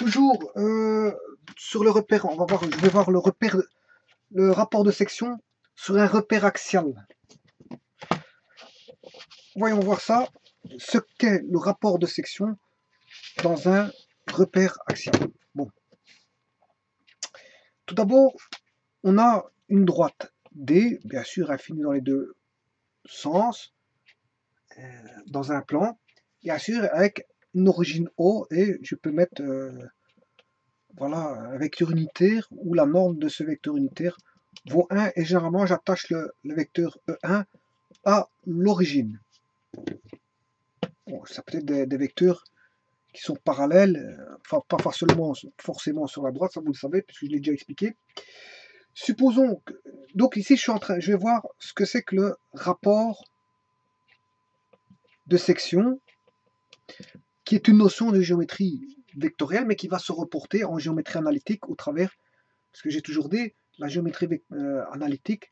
toujours euh, sur le repère, on va voir, je vais voir le repère, le rapport de section sur un repère axial. Voyons voir ça, ce qu'est le rapport de section dans un repère axial. Bon. Tout d'abord, on a une droite D, bien sûr infinie dans les deux sens, euh, dans un plan, bien sûr avec origine O et je peux mettre euh, voilà, un vecteur unitaire où la norme de ce vecteur unitaire vaut 1 et généralement j'attache le, vecteur E1 à l'origine. Bon, ça peut être des, vecteurs qui sont parallèles, euh, enfin pas forcément, forcément sur la droite, ça vous le savez, puisque je l'ai déjà expliqué. Supposons que, donc ici je suis en train, je vais voir ce que c'est que le rapport de section, qui est une notion de géométrie vectorielle, mais qui va se reporter en géométrie analytique au travers, parce que j'ai toujours dit, la géométrie euh, analytique,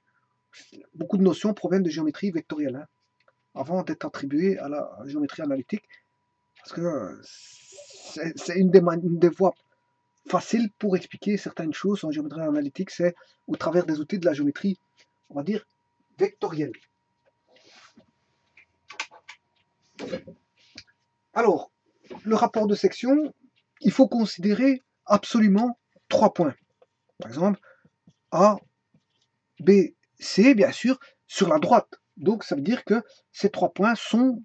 beaucoup de notions proviennent de géométrie vectorielle, hein, avant d'être attribuées à la géométrie analytique, parce que c'est une, des voies facile pour expliquer certaines choses en géométrie analytique, c'est au travers des outils de la géométrie, on va dire, vectorielle. Alors, le rapport de section, il faut considérer absolument trois points. Par exemple, A, B, C, bien sûr, sur la droite. Donc, ça veut dire que ces trois points sont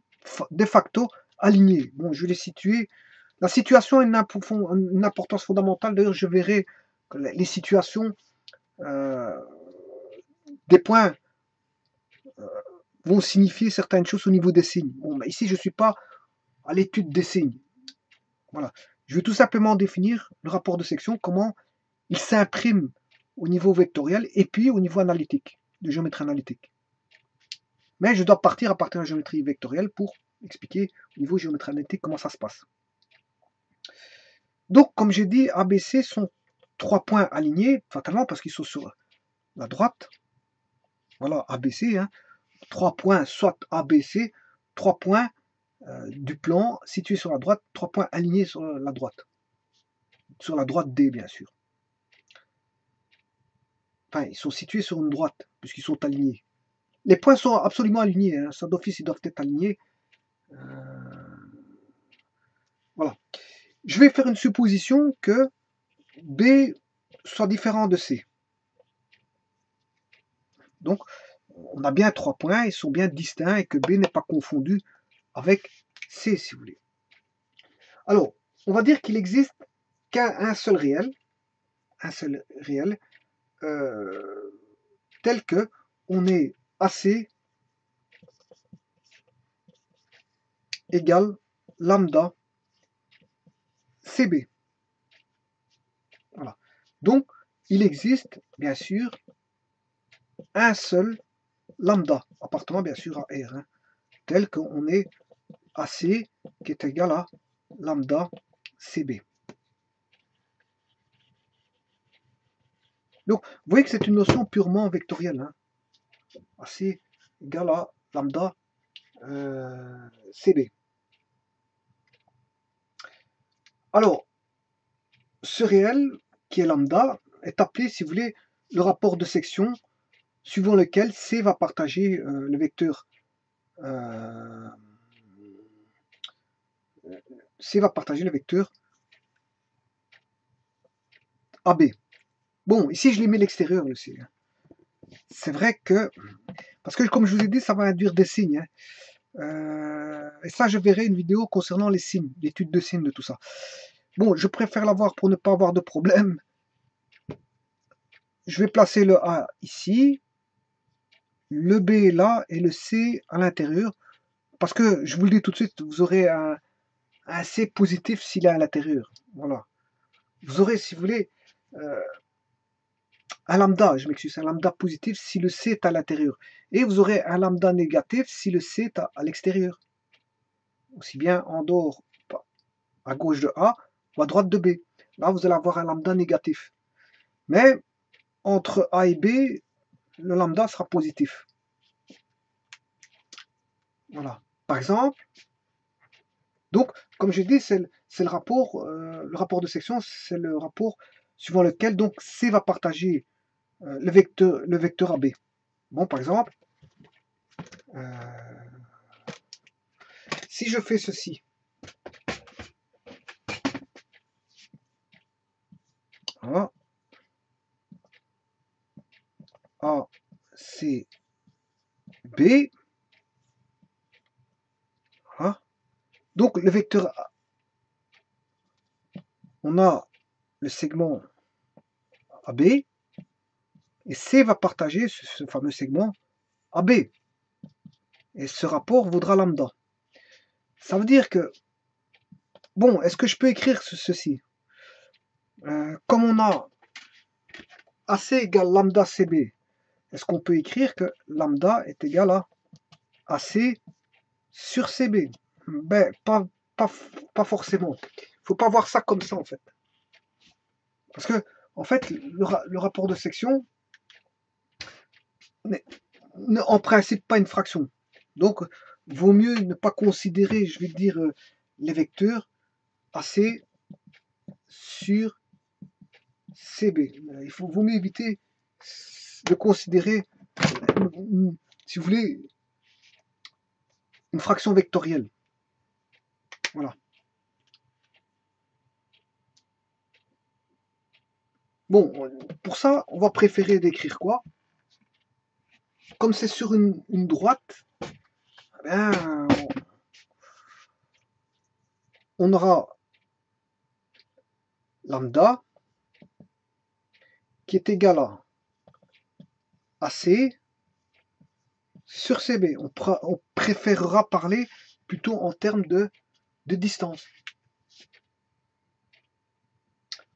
de facto alignés. Bon, je vais les situer la situation a une, importance fondamentale. D'ailleurs, je verrai que les situations euh, des points euh, vont signifier certaines choses au niveau des signes. Bon, ici, je ne suis pas à l'étude des signes. Voilà. Je vais tout simplement définir le rapport de section, comment il s'imprime au niveau vectoriel et puis au niveau analytique, de géométrie analytique. Mais je dois partir à partir de la géométrie vectorielle pour expliquer au niveau géométrie analytique comment ça se passe. Donc, comme j'ai dit, ABC sont trois points alignés, fatalement, parce qu'ils sont sur la droite. Voilà, ABC, hein. trois points, soit ABC, trois points du plan situés sur la droite, trois points alignés sur la droite. Sur la droite D, bien sûr. Enfin, ils sont situés sur une droite, puisqu'ils sont alignés. Les points sont absolument alignés, hein. ça d'office, ils doivent être alignés. Euh, voilà je vais faire une supposition que B soit différent de C. Donc, on a bien trois points, ils sont bien distincts et que B n'est pas confondu avec C, si vous voulez. Alors, on va dire qu'il existe qu'un seul réel, un seul réel, euh, tel que on est AC égale lambda CB. Voilà. Donc, il existe, bien sûr, un seul lambda, appartenant bien sûr à R, hein, tel qu'on est AC qui est égal à lambda CB. Donc, vous voyez que c'est une notion purement vectorielle. Hein. AC égal à lambda euh, CB. Alors, ce réel, qui est lambda, est appelé, si vous voulez, le rapport de section suivant lequel C va partager euh, le vecteur euh, C va partager le vecteur AB. Bon, ici je l'ai mis à l'extérieur le C. C'est vrai que, parce que comme je vous ai dit, ça va induire des signes. Hein. Euh, et ça, je verrai une vidéo concernant les signes, l'étude de signes de tout ça. Bon, je préfère l'avoir pour ne pas avoir de problème. Je vais placer le A ici, le B là et le C à l'intérieur. Parce que, je vous le dis tout de suite, vous aurez un, C positif s'il est à l'intérieur. Voilà. Vous aurez, si vous voulez, euh, un lambda, je m'excuse, un lambda positif si le C est à l'intérieur. Et vous aurez un lambda négatif si le C est à, l'extérieur. Aussi bien en dehors, à gauche de A, ou à droite de B. Là, vous allez avoir un lambda négatif. Mais entre A et B, le lambda sera positif. Voilà. Par exemple, donc, comme j'ai dit, c'est le rapport, euh, le rapport de section, c'est le rapport suivant lequel donc C va partager euh, le, vecteur, le vecteur AB. Bon, par exemple, euh, si je fais ceci, A, C, B, Donc le vecteur A, on a le segment AB et C va partager ce, fameux segment AB. Et ce rapport vaudra lambda. Ça veut dire que, bon, est-ce que je peux écrire ceci? Euh, Comme on a AC égale lambda CB, est-ce qu'on peut écrire que lambda est égal à AC sur CB ben, pas, pas, pas forcément. Faut pas voir ça comme ça, en fait. Parce que, en fait, le, rapport de section n'est en principe pas une fraction. Donc, vaut mieux ne pas considérer, je vais dire, euh, les vecteurs AC sur CB. Il faut, vaut mieux éviter de considérer, euh, si vous voulez, une fraction vectorielle. Voilà. Bon, pour ça, on va préférer d'écrire quoi? Comme c'est sur une, droite, eh on aura lambda qui est égal à AC sur CB. On préférera parler plutôt en termes de de distance.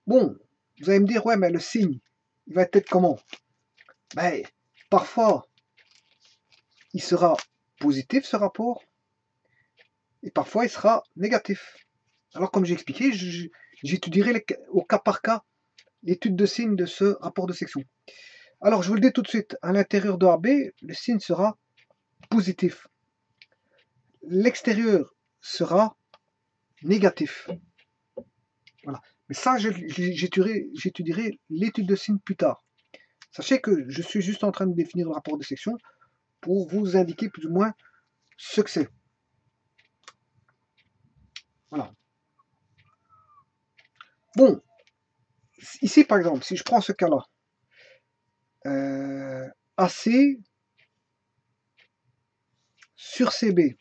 Bon, vous allez me dire, ouais, mais le signe, il va être comment? Ben, Parfois, il sera positif ce rapport, et parfois il sera négatif. Alors comme j'ai expliqué, j'étudierai au cas par cas l'étude de signe de ce rapport de section. Alors je vous le dis tout de suite, à l'intérieur de AB, le signe sera positif. L'extérieur sera négatif. Voilà. Mais ça, j'étudierai l'étude de signe plus tard. Sachez que je suis juste en train de définir le rapport de section pour vous indiquer plus ou moins ce que c'est. Voilà. Bon, ici par exemple, si je prends ce cas-là, euh, AC sur CB,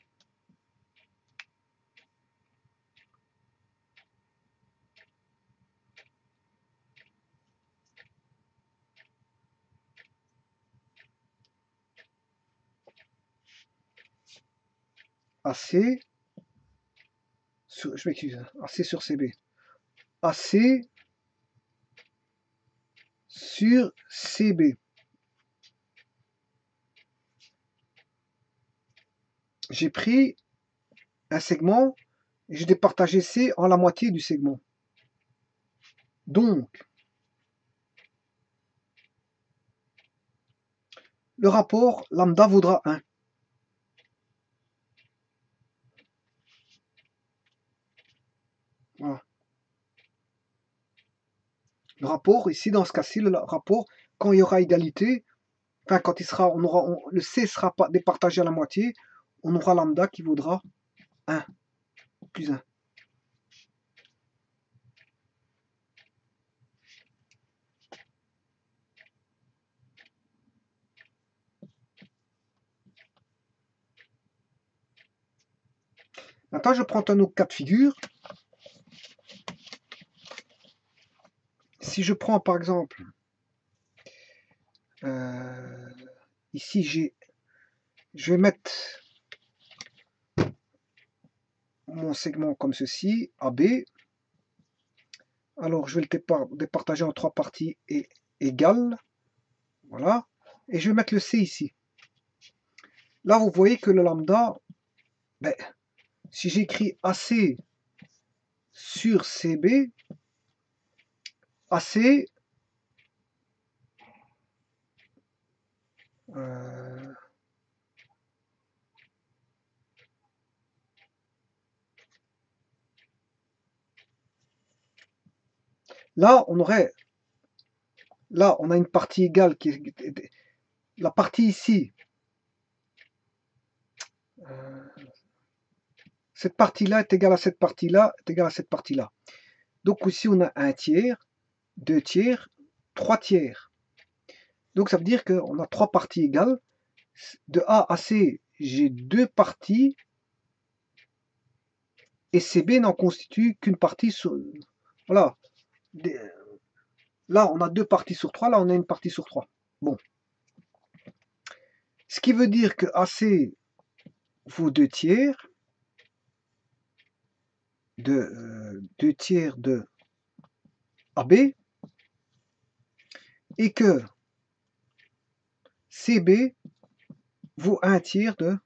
AC, sur, je m'excuse, AC sur CB, AC sur CB. J'ai pris un segment et j'ai départagé C en la moitié du segment. Donc, le rapport lambda vaudra 1. Le rapport, ici, dans ce cas-ci, le rapport, quand il y aura égalité, enfin, quand il sera, on aura, le C sera départagé à la moitié, on aura lambda qui vaudra 1, plus 1. Maintenant, je prends un autre cas de figure. Si je prends par exemple, euh, ici j'ai, je vais mettre mon segment comme ceci, AB. Alors je vais le départager en trois parties et égales. Voilà. Et je vais mettre le C ici. Là, vous voyez que le lambda, ben, si j'écris AC sur CB, assez euh, Là, on aurait, là, on a une partie égale qui est, la partie ici, euh, cette partie-là est égale à cette partie-là, est égale à cette partie-là. Donc ici, on a un tiers, deux tiers, trois tiers. Donc ça veut dire qu'on a trois parties égales. De A à C, j'ai deux parties. Et CB n'en constitue qu'une partie sur... Voilà. Là, on a deux parties sur trois. Là, on a une partie sur trois. Bon. Ce qui veut dire que AC vaut deux tiers. De, euh, deux tiers de AB. Et que CB vaut un tiers de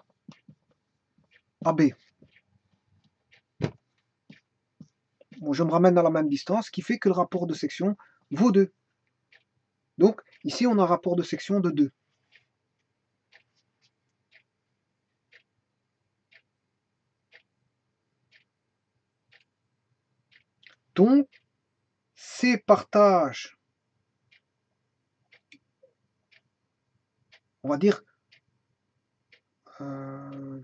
AB. Bon, je me ramène à la même distance, ce qui fait que le rapport de section vaut 2. Donc, ici, on a un rapport de section de 2. Donc, C partage on va dire, euh,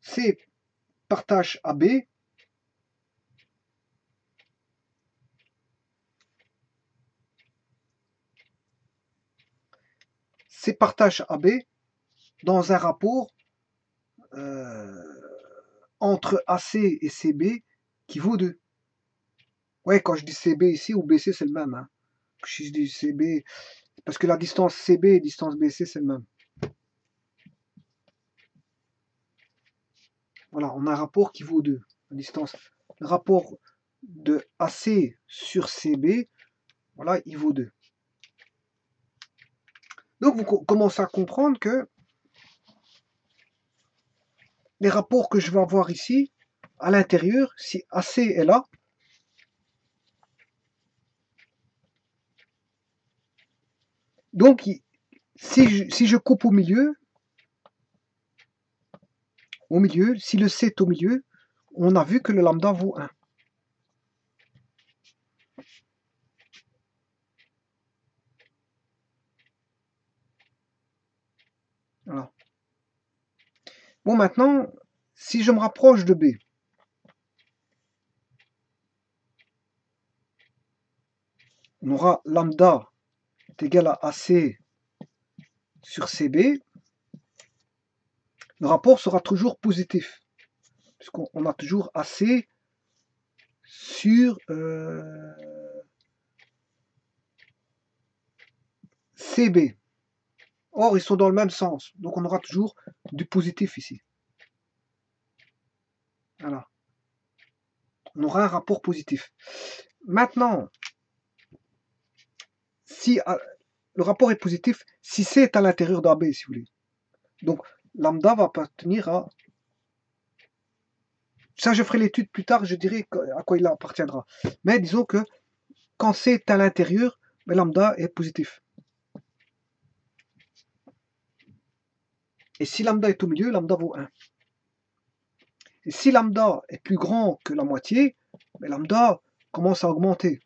C partage AB C partage AB dans un rapport euh, entre AC et CB qui vaut 2. Ouais, quand je dis CB ici ou BC, c'est le même. Hein. Si je dis CB, parce que la distance CB et distance BC, c'est le même. Voilà, on a un rapport qui vaut 2. La distance, le rapport de AC sur CB, voilà, il vaut 2. Donc vous commencez à comprendre que les rapports que je vais avoir ici, à l'intérieur, si AC est là, Donc, si je, coupe au milieu, au milieu, si le C est au milieu, on a vu que le lambda vaut 1. Voilà. Bon, maintenant, si je me rapproche de B, on aura lambda égal à AC sur CB, le rapport sera toujours positif. Puisqu'on a toujours AC sur euh, CB. Or, ils sont dans le même sens. Donc, on aura toujours du positif ici. Voilà. On aura un rapport positif. Maintenant, ah, le rapport est positif, si C est à l'intérieur d'AB, si vous voulez. Donc, lambda va appartenir à... Ça, je ferai l'étude plus tard, je dirai à quoi il appartiendra. Mais disons que quand C est à l'intérieur, ben, lambda est positif. Et si lambda est au milieu, lambda vaut 1. Et si lambda est plus grand que la moitié, ben, lambda commence à augmenter.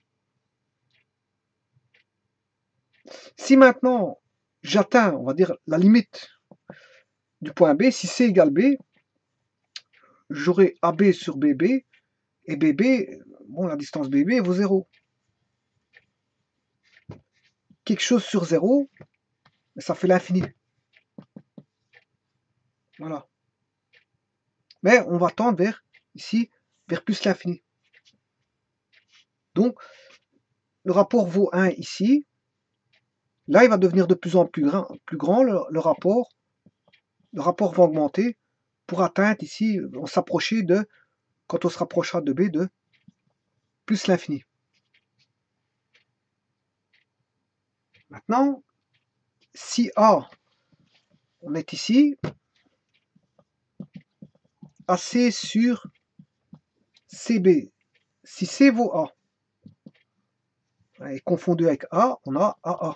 Si maintenant j'atteins, on va dire, la limite du point B, si C égale B, j'aurai AB sur BB, et BB, bon, la distance BB vaut 0. Quelque chose sur 0, ça fait l'infini. Voilà. Mais on va tendre vers, ici, vers plus l'infini. Donc, le rapport vaut 1 ici, Là, il va devenir de plus en plus grand, le, rapport. Le rapport va augmenter pour atteindre ici, on s'approcher de, quand on se rapprochera de B, de plus l'infini. Maintenant, si A, on est ici, AC sur CB, si C vaut A, et confondu avec A, on a AA.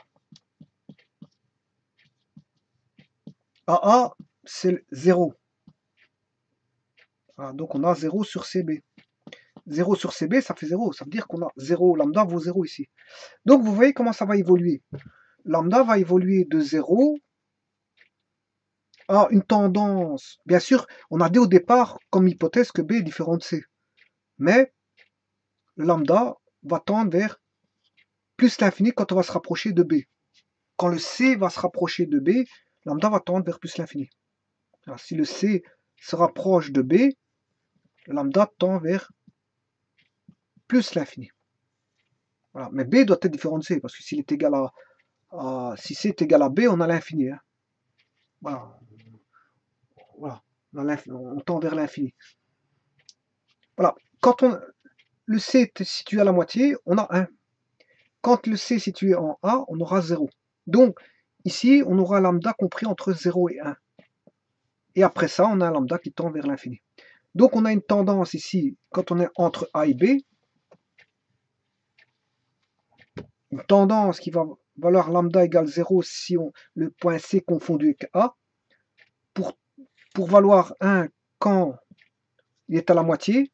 AA, c'est 0. donc on a 0 sur CB. 0 sur CB, ça fait 0. Ça veut dire qu'on a 0, lambda vaut 0 ici. Donc vous voyez comment ça va évoluer. Lambda va évoluer de 0 à une tendance. Bien sûr, on a dit au départ comme hypothèse que B est différent de C. Mais lambda va tendre vers plus l'infini quand on va se rapprocher de B. Quand le C va se rapprocher de B, lambda va tendre vers plus l'infini. Si le C se rapproche de B, le lambda tend vers plus l'infini. Voilà. Mais B doit être différent de C, parce que si C est égal à B, on a l'infini. Hein. Voilà. On, tend vers l'infini. Voilà. Quand le C est situé à la moitié, on a 1. Quand le C est situé en A, on aura 0. Donc, ici, on aura lambda compris entre 0 et 1. Et après ça, on a un lambda qui tend vers l'infini. Donc, on a une tendance ici, quand on est entre A et B, une tendance qui va valoir lambda égale 0 si on, le point C confondu avec A, pour, pour valoir 1 quand il est à la moitié,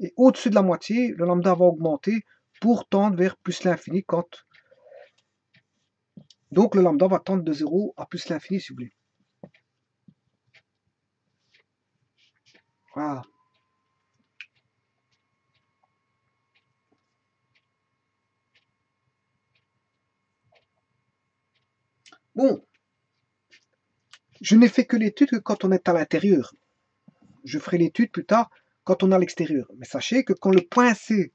et au-dessus de la moitié, le lambda va augmenter pour tendre vers plus l'infini quand... Donc le lambda va tendre de 0 à plus l'infini, si vous voulez. Voilà. Bon, je n'ai fait que l'étude que quand on est à l'intérieur. Je ferai l'étude plus tard quand on est à l'extérieur. Mais sachez que quand le point C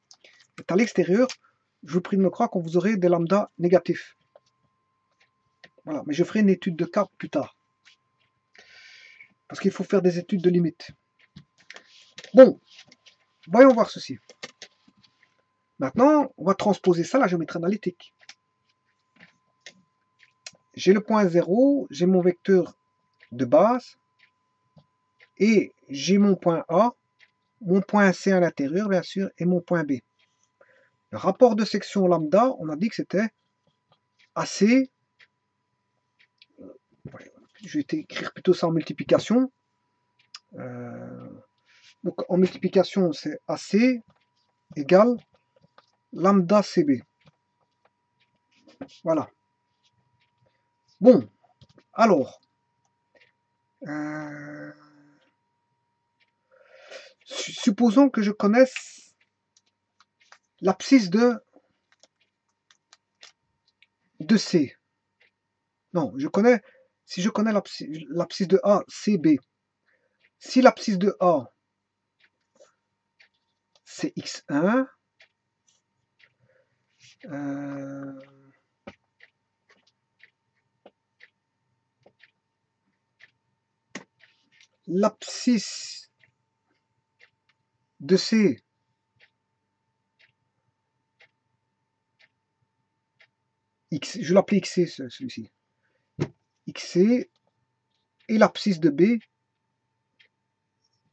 est à l'extérieur, je vous prie de me croire qu'on vous aurez des lambda négatifs. Voilà, mais je ferai une étude de cas plus tard. Parce qu'il faut faire des études de limite. Bon, voyons voir ceci. Maintenant, on va transposer ça à la géométrie analytique. J'ai le point 0, j'ai mon vecteur de base, et j'ai mon point A, mon point C à l'intérieur, bien sûr, et mon point B. Le rapport de section lambda, on a dit que c'était AC. Je vais écrire plutôt ça en multiplication. Euh, donc en multiplication, c'est AC égale lambda CB. Voilà. Bon, alors, euh, supposons que je connaisse l'abscisse de, de C. Non, je connais, si je connais l'abscisse de A, CB, si l'abscisse de A, c'est X1, euh, l'abscisse de C X, je l'appelle XC celui-ci. Et l'abscisse de B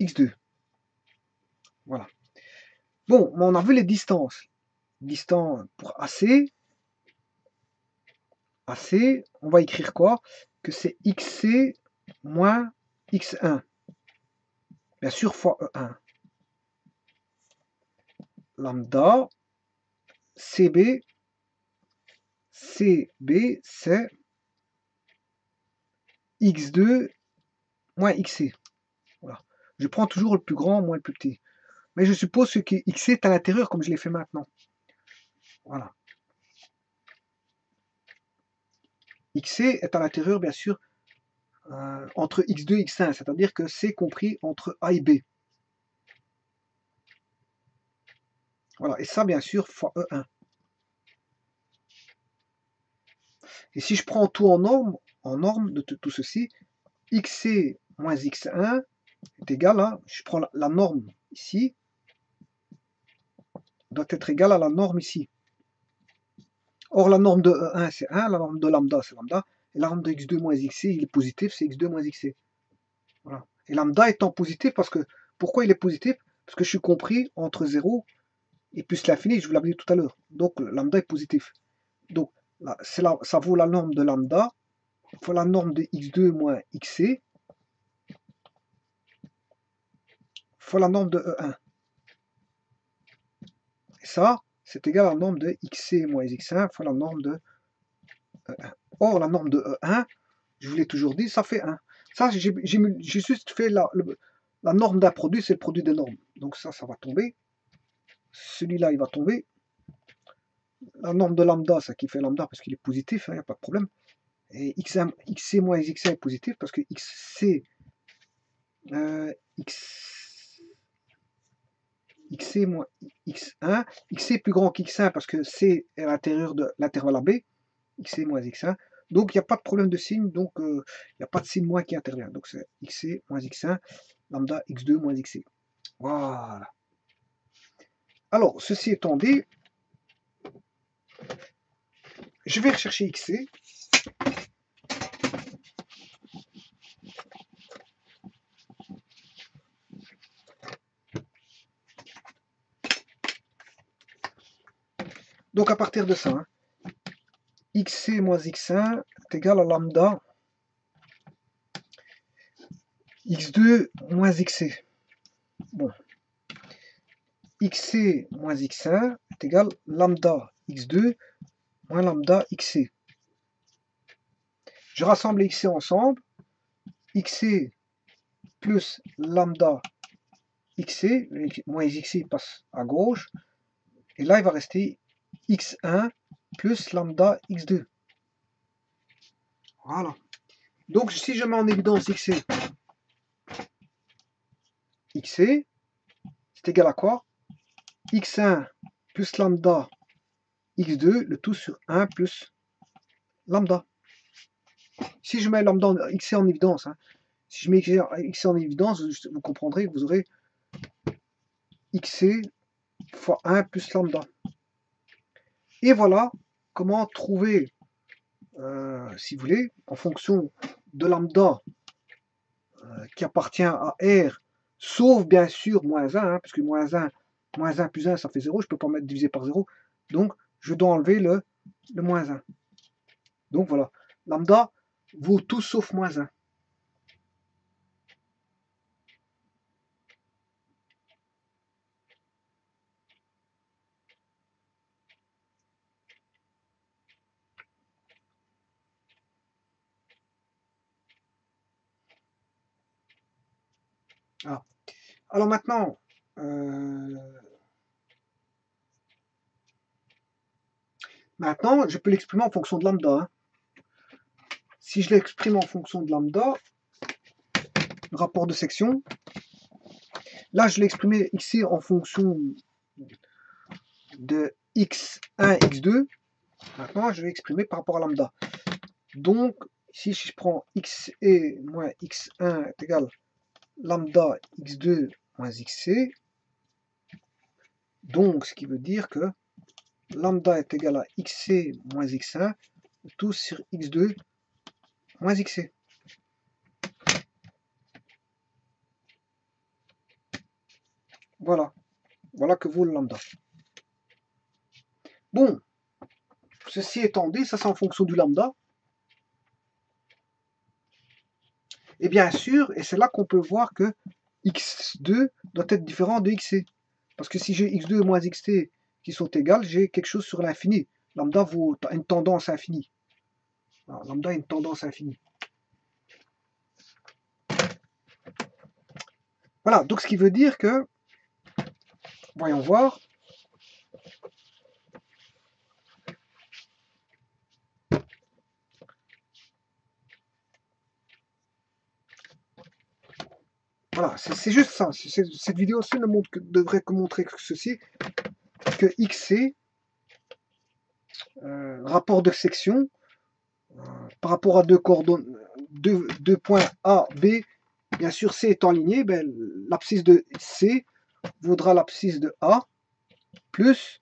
X2. Voilà. Bon, on a vu les distances. Distance pour AC. AC, on va écrire quoi? Que c'est XC moins X1. Bien sûr, fois E1 lambda CB, CB, c'est x2 moins xc. Voilà. Je prends toujours le plus grand moins le plus petit. Mais je suppose que xc est à l'intérieur comme je l'ai fait maintenant. Voilà. xc est à l'intérieur, bien sûr, euh, entre x2 et x1, c'est-à-dire que c'est compris entre a et b. Voilà, et ça, bien sûr, fois E1. Et si je prends tout en norme, en norme de tout ceci, xc moins x1 est égal à, je prends la, norme ici, doit être égal à la norme ici. Or, la norme de E1, c'est 1, la norme de lambda, c'est lambda, et la norme de x2 moins xc, il est positif, c'est x2 moins xc. Voilà. Et lambda étant positif, parce que, pourquoi il est positif? Parce que je suis compris entre 0 et plus l'infini, je vous l'avais dit tout à l'heure. Donc lambda est positif. Donc là, ça vaut la norme de lambda fois la norme de x2 moins xc fois la norme de E1. Et ça, c'est égal à la norme de xc moins x1 fois la norme de E1. Or, la norme de E1, je vous l'ai toujours dit, ça fait 1. Ça, j'ai juste fait la, la norme d'un produit, c'est le produit des normes. Donc ça, ça va tomber. Celui-là, il va tomber. La norme de lambda, ça qui fait lambda parce qu'il est positif, il hein, n'y a pas de problème. Et xc moins x1 est positif parce que xc, euh, x, xc moins x1, xc est plus grand qu'x1 parce que c est à l'intérieur de l'intervalle AB, xc moins x1. Donc il n'y a pas de problème de signe, donc euh, il n'y a pas de signe moins qui intervient. Donc c'est xc moins x1, lambda x2 moins xc. Voilà. Alors, ceci étant dit, je vais rechercher xc. Donc à partir de ça, hein, xc moins x1 est égal à lambda x2 moins xc. Bon. xc moins x1 est égal à lambda x2 moins lambda xc. Je rassemble xc ensemble. xc plus lambda xc, moins xc passe à gauche. Et là, il va rester x1 plus lambda x2. Voilà. Donc, si je mets en évidence xc, xc, c'est égal à quoi? X1 plus lambda x2, le tout sur 1 plus lambda. Si je mets lambda xc en évidence, hein, si je mets xc en évidence, vous comprendrez que vous aurez xc fois 1 plus lambda. Et voilà comment trouver, euh, si vous voulez, en fonction de lambda euh, qui appartient à R, sauf bien sûr moins 1, hein, parce que moins 1, moins 1 plus 1, ça fait 0, je ne peux pas mettre divisé par 0, donc je dois enlever le, le moins 1. Donc voilà, lambda vaut tout sauf moins 1. Ah. Alors maintenant, euh, maintenant, je peux l'exprimer en fonction de lambda. Hein. Si je l'exprime en fonction de lambda, rapport de section, là je l'ai exprimé ici en fonction de x1, x2. Maintenant, je vais exprimer par rapport à lambda. Donc, si je prends x moins x1 est égal lambda x2 moins xc. Donc, ce qui veut dire que lambda est égal à xc moins x1, tout sur x2 moins xc. Voilà. Voilà que vaut le lambda. Bon, ceci étant dit, ça c'est en fonction du lambda. Et bien sûr, et c'est là qu'on peut voir que x2 doit être différent de xc. Parce que si j'ai x2 moins xt qui sont égales, j'ai quelque chose sur l'infini. Lambda vaut une tendance infinie. Lambda a une tendance infinie. Voilà, donc ce qui veut dire que, voyons voir, Voilà, c'est juste ça. Cette vidéo-ci ne montre que, devrait que montrer que ceci, que XC, euh, rapport de section, par rapport à deux deux, points A, B, bien sûr C étant aligné, ben, l'abscisse de C vaudra l'abscisse de A, plus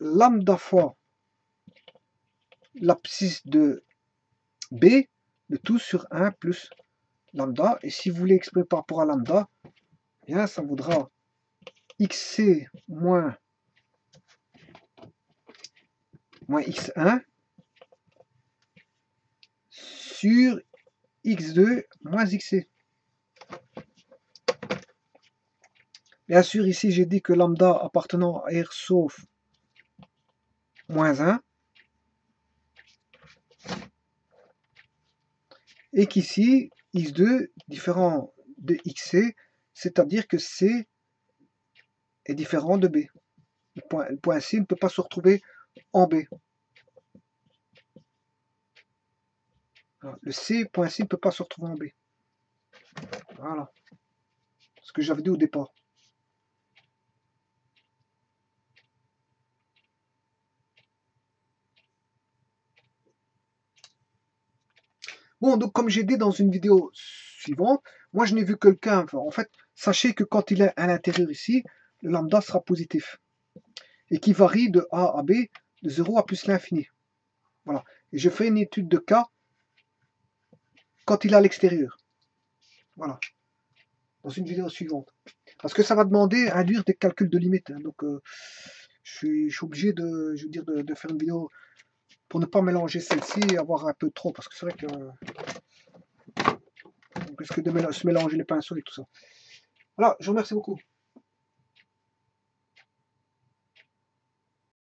lambda fois l'abscisse de B, le tout sur 1 plus lambda. Et si vous voulez exprimer par rapport à lambda, eh bien ça vaudra xc moins, moins x1 sur x2 moins xc. Bien sûr, ici, j'ai dit que lambda appartenant à R sauf moins 1. Et qu'ici, x2 différent de xc, c'est-à-dire que c est différent de b. Le point, le point C ne peut pas se retrouver en B. Le C, point C ne peut pas se retrouver en B. Voilà. Ce que j'avais dit au départ. Bon, donc comme j'ai dit dans une vidéo suivante, moi je n'ai vu que le 15. En fait, sachez que quand il est à l'intérieur ici, le lambda sera positif. Et qui varie de A à B, de 0 à plus l'infini. Voilà. Et je fais une étude de cas quand il est à l'extérieur. Voilà. Dans une vidéo suivante. Parce que ça va demander à induire des calculs de limite. Hein. donc euh, je, suis, obligé de, je veux dire, de, faire une vidéo pour ne pas mélanger celle-ci et avoir un peu trop. Parce que c'est vrai que on risque de se mélanger les pinceaux et tout ça. Voilà, je vous remercie beaucoup.